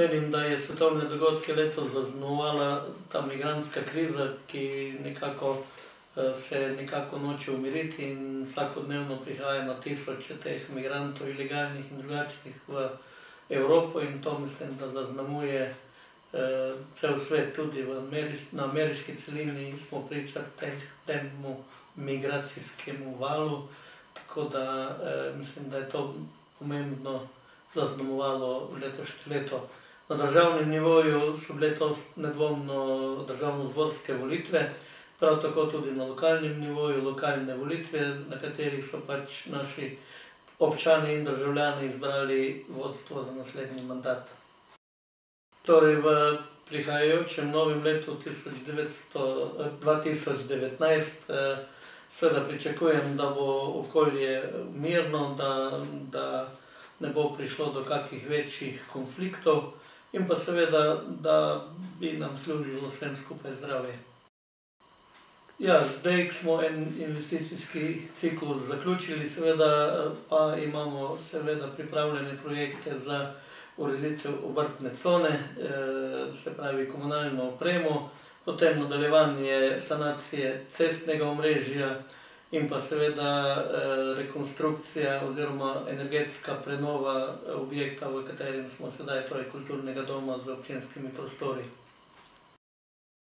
Menim, da je svetovne dogodke letos zaznamovala ta migrantska kriza, ki nekako se nekako noče umiriti in vsakodnevno prihaja na tisoče teh migrantov, ilegalnih in drugačnih v Evropo in to mislim, da zaznamuje cel svet, tudi v na ameriški celini smo priča temu migracijskemu valu, tako da mislim, da je to pomembno zaznamovalo letošnje leto. Na državnem nivoju so bile to nedvomno državnozborske volitve, prav tako tudi na lokalnem nivoju lokalne volitve, na katerih so pač naši občani in državljani izbrali vodstvo za naslednji mandat. Torej v prihajajočem novem letu tisoč devetsto, dva tisoč devetnajst seveda pričakujem, da bo okolje mirno, da, da ne bo prišlo do kakih večjih konfliktov in pa seveda, da bi nam služilo vsem skupaj zdravje. Ja, zdaj, smo en investicijski ciklus zaključili, seveda pa imamo seveda pripravljene projekte za ureditev obrtne cone, se pravi komunalno opremo, potem nadaljevanje sanacije cestnega omrežja in pa seveda rekonstrukcija oziroma energetska prenova objekta, v katerem smo sedaj, torej kulturnega doma z občinskimi prostori.